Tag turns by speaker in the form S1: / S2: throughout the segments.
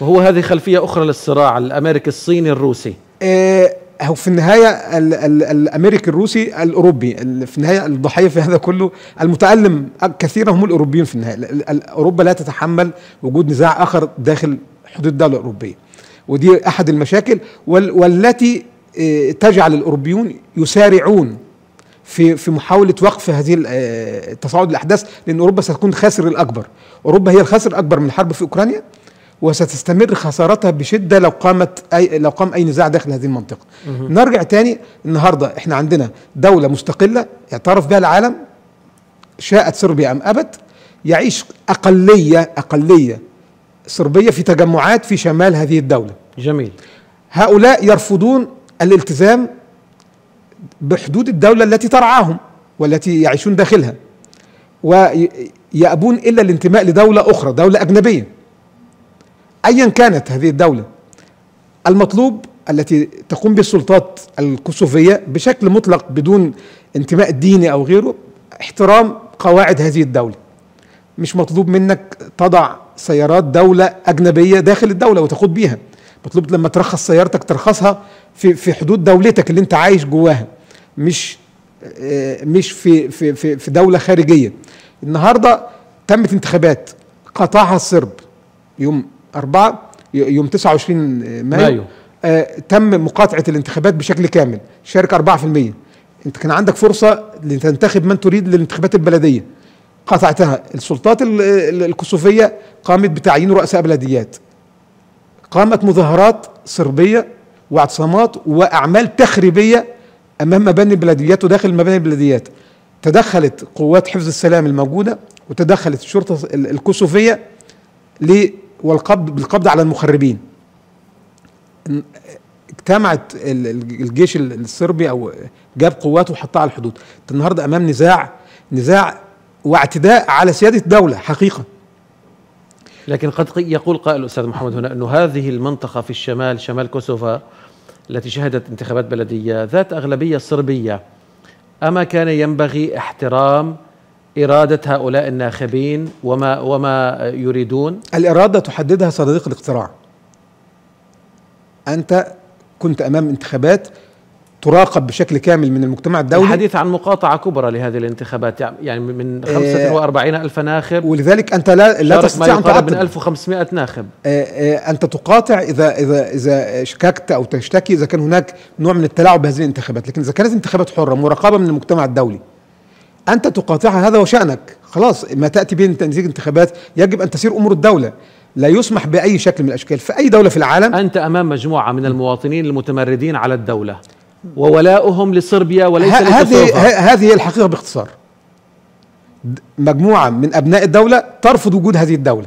S1: وهو هذه خلفية أخرى للصراع الأمريكي الصيني الروسي.
S2: آه، هو في النهاية ال- ال- الأمريكي الروسي الأوروبي ال- في النهاية الضحية في هذا كله المتالم كثيرا هم الاوروبيون في النهاية. ال- ال- أوروبا لا تتحمل وجود نزاع آخر داخل حدود الدولة الأوروبية. ودي أحد المشاكل وال- والتي آه، تجعل الأوروبيون يسارعون في في محاولة وقف هذه آه، تصاعد الأحداث لأن أوروبا ستكون خاسر الأكبر. أوروبا هي الخاسر الأكبر من الحرب في أوكرانيا وستستمر خسارتها بشدة لو قامت اي لو قام أي نزاع داخل هذه المنطقة. نرجع تاني النهارده إحنا عندنا دولة مستقلة اعترف بها العالم شاءت صربيا أم أبت يعيش اقليه أقلية صربية في تجمعات في شمال هذه الدولة.
S1: جميل
S2: هؤلاء يرفضون الالتزام بحدود الدولة التي ترعاهم والتي يعيشون داخلها ويأبون إلا الانتماء لدولة أخرى دولة أجنبية أيا كانت هذه الدولة المطلوب التي تقوم بالسلطات الكوسوفية بشكل مطلق بدون انتماء ديني أو غيره احترام قواعد هذه الدولة. مش مطلوب منك تضع سيارات دولة أجنبية داخل الدولة وتخوض بيها. مطلوب لما ترخص سيارتك ترخصها في في حدود دولتك اللي انت عايش جواها مش آه، مش في في في في دولة خارجية. النهارده تمت انتخابات قطعها الصرب. يوم أربعة يوم 29 مايو,
S1: مايو.
S2: آه تم مقاطعة الانتخابات بشكل كامل. شارك 4% أنت كان عندك فرصة لتنتخب من تريد للانتخابات البلدية. قطعتها السلطات ال- ال- الكوسوفية قامت بتعيين رؤساء بلديات. قامت مظاهرات صربية واعتصامات وأعمال تخريبية أمام مباني البلديات وداخل مباني البلديات. تدخلت قوات حفظ السلام الموجودة وتدخلت الشرطة ال- الكوسوفية ل والقبض بالقبض على المخربين. اجتمعت ال- ال- الجيش ال- الصربي أو جاب قواته وحطها على الحدود. النهارده أمام نزاع نزاع واعتداء على سيادة الدولة حقيقة.
S1: لكن قد يقول قائل الأستاذ محمد هنا إنه هذه المنطقة في الشمال شمال كوسوفا التي شهدت انتخابات بلدية ذات أغلبية صربية أما كان ينبغي احترام إرادة هؤلاء الناخبين وما وما يريدون؟
S2: الإرادة تحددها صناديق الاقتراع. أنت كنت أمام انتخابات تراقب بشكل كامل من المجتمع الدولي.
S1: الحديث عن مقاطعة كبرى لهذه الانتخابات يعني من 45 ألف ناخب.
S2: ولذلك أنت لا لا تستطيع أن
S1: يقارب من
S2: تعطل.
S1: 1500 ناخب.
S2: آه، آه، أنت تقاطع اذا اذا إذا شككت أو تشتكي إذا كان هناك نوع من التلاعب بهذه الانتخابات. لكن إذا كانت انتخابات حرة مراقبة من المجتمع الدولي أنت تقاطعها هذا وشانك خلاص ما تأتي به نتيجه انتخابات يجب أن تسير أمور الدولة. لا يسمح بأي شكل من الأشكال. في أي دولة في العالم
S1: أنت أمام مجموعة من المواطنين المتمردين على الدولة وولائهم لصربيا وليس
S2: هذه هذه هي الحقيقة باختصار. مجموعة من أبناء الدولة ترفض وجود هذه الدولة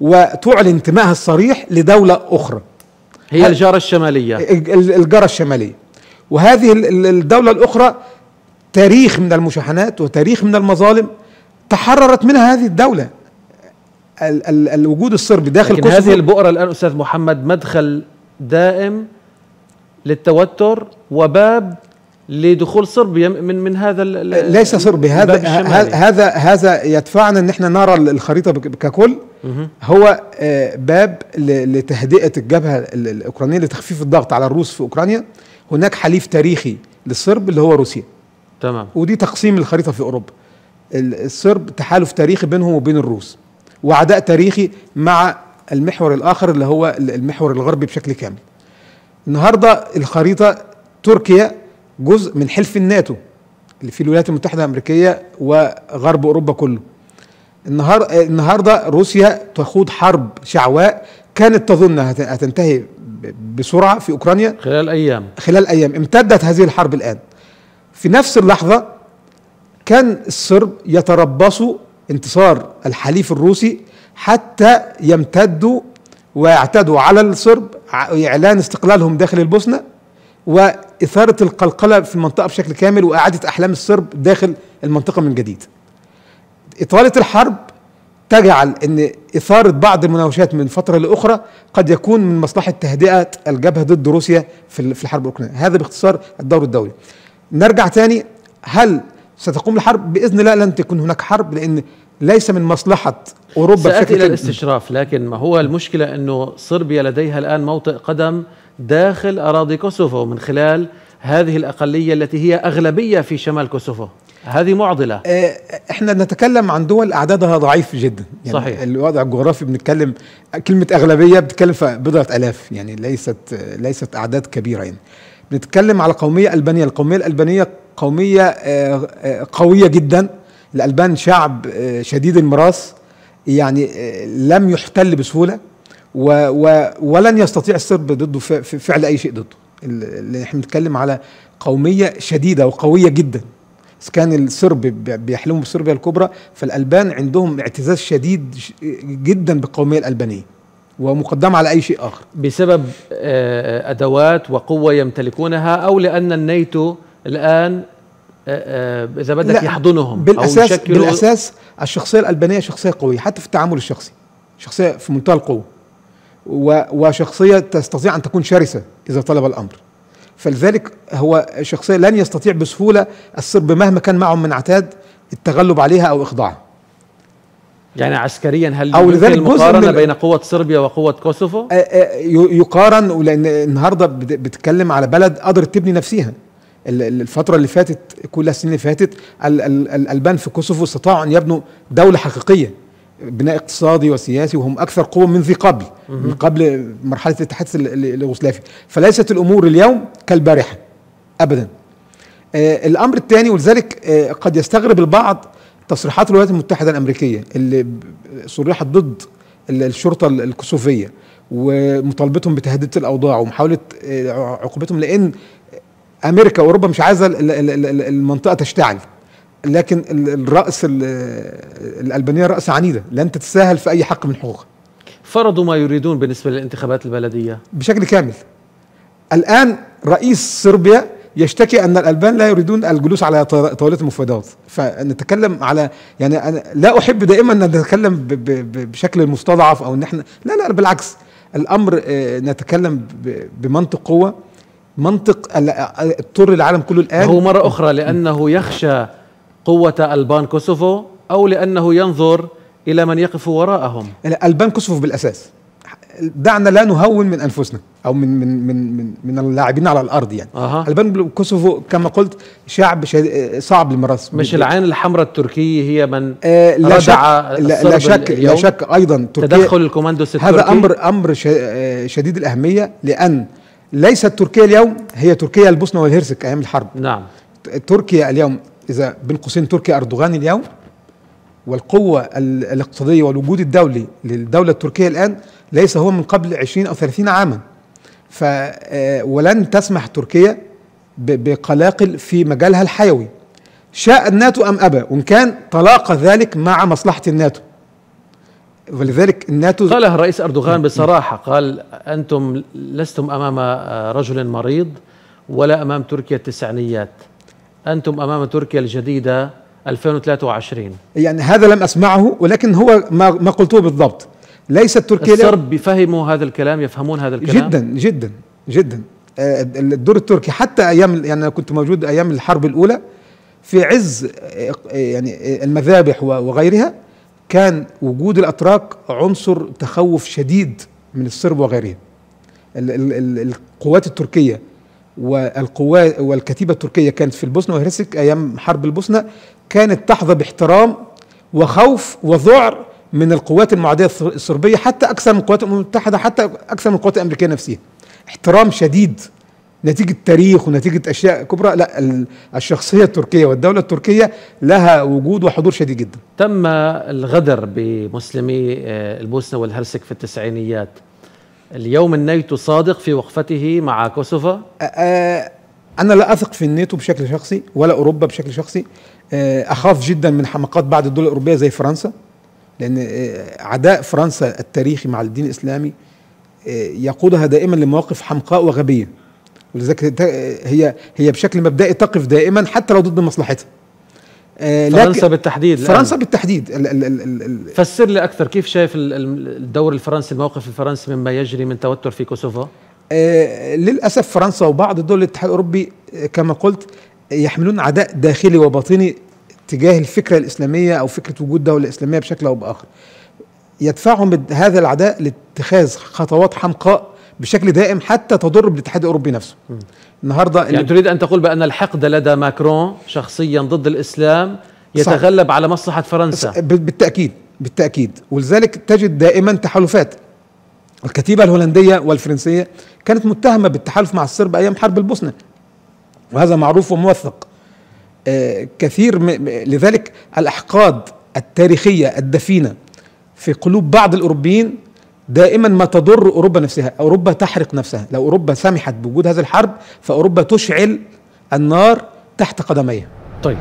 S2: وتعلن انتمائها الصريح لدولة أخرى.
S1: هي
S2: ه-
S1: الجارة الشمالية.
S2: ال- ال- الجارة الشمالية. وهذه ال- ال- الدولة الأخرى تاريخ من المشاحنات وتاريخ من المظالم تحررت منها هذه الدولة. ال- ال- الوجود الصربي داخل
S1: لكن هذه البؤرة الآن أستاذ محمد مدخل دائم للتوتر وباب لدخول صربيا من من هذا
S2: ليس صربي هذا. هذا هذا يدفعنا إن إحنا نرى الخريطة ككل. هو آه، باب لتهدئة الجبهة ال- الأوكرانية لتخفيف الضغط على الروس في أوكرانيا. هناك حليف تاريخي للصرب اللي هو روسيا.
S1: تمام.
S2: ودي تقسيم الخريطة في أوروبا. ال- الصرب تحالف تاريخي بينهم وبين الروس وعداء تاريخي مع المحور الآخر اللي هو ال- المحور الغربي بشكل كامل. النهارده الخريطة تركيا جزء من حلف الناتو اللي فيه الولايات المتحدة الأمريكية وغرب أوروبا كله. النهار النهارده روسيا تخوض حرب شعواء كانت تظن هت- هتنتهي بسرعة في أوكرانيا
S1: خلال أيام.
S2: خلال أيام. امتدت هذه الحرب الآن. في نفس اللحظة كان الصرب يتربصوا انتصار الحليف الروسي حتى يمتدوا ويعتدوا على الصرب إعلان استقلالهم داخل البوسنة وإثارة القلقلة في المنطقة بشكل كامل وإعادة أحلام الصرب داخل المنطقة من جديد. إطالة الحرب تجعل إن إثارة بعض المناوشات من فترة لأخرى قد يكون من مصلحة تهدئة الجبهة ضد روسيا في الحرب الأوكرانية، هذا باختصار الدور الدولي. نرجع تاني. هل ستقوم الحرب؟ بإذن الله لن تكون هناك حرب لأن ليس من مصلحة أوروبا
S1: سأتي إلى الاستشراف لكن ما هو المشكلة أنه صربيا لديها الآن موطئ قدم داخل أراضي كوسوفو من خلال هذه الأقلية التي هي أغلبية في شمال كوسوفو. هذه معضلة.
S2: آه، إحنا نتكلم عن دول أعدادها ضعيف جدا. يعني
S1: صحيح.
S2: الوضع الجغرافي بنتكلم كلمة أغلبية بتتكلم في بضعة آلاف يعني ليست ليست أعداد كبيرة يعني. بنتكلم على قومية ألبانية. القومية الألبانية قومية آه، آه، قوية جدا. الألبان شعب آه، شديد المراس. يعني لم يحتل بسهولة ولن يستطيع الصرب ضده فعل أي شيء ضده. ال- اللي إحنا بنتكلم على قومية شديدة وقوية جدا. إذا كان الصرب بي- بيحلموا بصربيا الكبرى فالألبان عندهم اعتزاز شديد جدا بالقومية الألبانية. ومقدمة على أي شيء آخر.
S1: بسبب آه، أدوات وقوة يمتلكونها أو لأن الناتو الآن آه، آه، إذا بدك يحضنهم أو
S2: بالأساس
S1: يشكلوا-
S2: بالأساس الشخصية الألبانية شخصية قوية حتى في التعامل الشخصي شخصية في منتهى القوة وشخصية تستطيع أن تكون شرسة إذا طلب الأمر. فلذلك هو شخصية لن يستطيع بسهولة الصرب مهما كان معهم من عتاد التغلب عليها أو إخضاعها.
S1: يعني عسكريا هل
S2: أو
S1: يمكن المقارنة
S2: من-
S1: بين قوة صربيا وقوة كوسوفو؟
S2: آه، ي- يقارن ولأن النهارده بت- بتتكلم على بلد قدرت تبني نفسها ال- ال- الفترة اللي فاتت كل السنين اللي فاتت ال- ال- الألبان في كوسوفو استطاعوا أن يبنوا دولة حقيقية بناء اقتصادي وسياسي وهم أكثر قوة من ذي قبل من قبل مرحلة الاتحاد ال- ال- اليوغوسلافي. فليست الأمور اليوم كالبارحة أبدا. آه، الأمر الثاني ولذلك آه، قد يستغرب البعض تصريحات الولايات المتحدة الأمريكية اللي صرحت ضد ال- الشرطة ال- الكوسوفية ومطالبتهم بتهدئة الأوضاع ومحاولة آه، عقوبتهم لأن أمريكا وأوروبا مش عايزة ال- ال- ال- ال- المنطقة تشتعل. لكن ال- الرأس ال- الألبانية رأس عنيدة لن تتساهل في أي حق من حقوقها.
S1: فرضوا ما يريدون بالنسبة للانتخابات البلدية.
S2: بشكل كامل. الآن رئيس صربيا يشتكي أن الألبان لا يريدون الجلوس على طاولة المفاوضات فنتكلم على يعني أنا لا أحب دائما أن نتكلم بشكل مستضعف أو إن إحنا لا لا بالعكس. الأمر آه، نتكلم بمنطق قوة. منطق اضطر العالم كله الآن
S1: هو مرة أخرى لأنه يخشى قوة ألبان كوسوفو أو لأنه ينظر إلى من يقف وراءهم.
S2: البان كوسوفو بالأساس. دعنا لا نهون من أنفسنا أو من من من من, من اللاعبين على الأرض يعني.
S1: أها.
S2: البان كوسوفو كما قلت شعب صعب المراس
S1: مش العين الحمراء التركية هي من
S2: آه لا شك
S1: ردع
S2: لا, لا شك لا
S1: اليوم.
S2: شك أيضا تركيا
S1: تدخل الكوماندوس التركي
S2: هذا أمر أمر آه، شديد الأهمية لأن ليست تركيا اليوم هي تركيا البوسنة والهرسك أيام الحرب.
S1: نعم.
S2: تركيا اليوم إذا بين قوسين تركيا أردوغان اليوم والقوة ال- الاقتصادية والوجود الدولي للدولة التركية الآن ليس هو من قبل 20 أو 30 عاما. ف آه، ولن تسمح تركيا بقلاقل في مجالها الحيوي. شاء الناتو أم أبى؟ وإن كان تلاقى ذلك مع مصلحة الناتو. ولذلك الناتو
S1: قالها الرئيس أردوغان بصراحة قال أنتم لستم أمام رجل مريض ولا أمام تركيا التسعينيات. أنتم أمام تركيا الجديدة 2023
S2: يعني هذا لم أسمعه ولكن هو ما, ما قلته بالضبط. ليست تركيا
S1: الصرب بيفهموا هذا الكلام يفهمون هذا الكلام؟
S2: جدا جدا جدا. آه، الدور التركي حتى أيام يعني أنا كنت موجود أيام الحرب الأولى في عز آه، آه، يعني المذابح وغيرها كان وجود الأتراك عنصر تخوف شديد من الصرب وغيرهم. ال- ال- ال- القوات التركية والقوات والكتيبة التركية كانت في البوسنة وهرسك أيام حرب البوسنة كانت تحظى باحترام وخوف وذعر من القوات المعاديه الص- الصربية حتى أكثر من القوات الامم المتحدة حتى أكثر من القوات الأمريكية نفسها. احترام شديد. نتيجة تاريخ ونتيجة أشياء كبرى لا ال- الشخصية التركية والدولة التركية لها وجود وحضور شديد جدا.
S1: تم الغدر بمسلمي آه، البوسنة والهرسك في التسعينيات. اليوم الناتو صادق في وقفته مع كوسوفا
S2: آه، أنا لا أثق في الناتو بشكل شخصي ولا أوروبا بشكل شخصي. آه، أخاف جدا من حماقات بعض الدول الأوروبية زي فرنسا. لأن آه، عداء فرنسا التاريخي مع الدين الإسلامي آه، يقودها دائما لمواقف حمقاء وغبية. ولذلك ت- هي هي بشكل مبدئي تقف دائما حتى لو ضد مصلحتها. آه،
S1: فرنسا بالتحديد.
S2: فرنسا بالتحديد. ال ال ال ال ال
S1: فسر لي أكثر كيف شايف ال- ال- الدور الفرنسي الموقف الفرنسي مما يجري من توتر في كوسوفا
S2: آه، للأسف فرنسا وبعض دول الاتحاد الأوروبي آه، كما قلت يحملون عداء داخلي وباطني تجاه الفكرة الإسلامية أو فكرة وجود دولة إسلامية بشكل أو بآخر. يدفعهم هذا العداء لاتخاذ خطوات حمقاء بشكل دائم حتى تضر بالاتحاد الأوروبي نفسه.
S1: النهارده يعني تريد أن تقول بأن الحقد لدى ماكرون شخصيا ضد الإسلام يتغلب صح. على مصلحة فرنسا.
S2: بالتأكيد بالتأكيد. ولذلك تجد دائما تحالفات. الكتيبة الهولندية والفرنسية كانت متهمة بالتحالف مع الصرب أيام حرب البوسنة وهذا معروف وموثق. كثير لذلك الأحقاد التاريخية الدفينة في قلوب بعض الأوروبيين دائما ما تضر أوروبا نفسها. أوروبا تحرق نفسها. لو أوروبا سمحت بوجود هذه الحرب فأوروبا تشعل النار تحت قدميها
S1: طيب.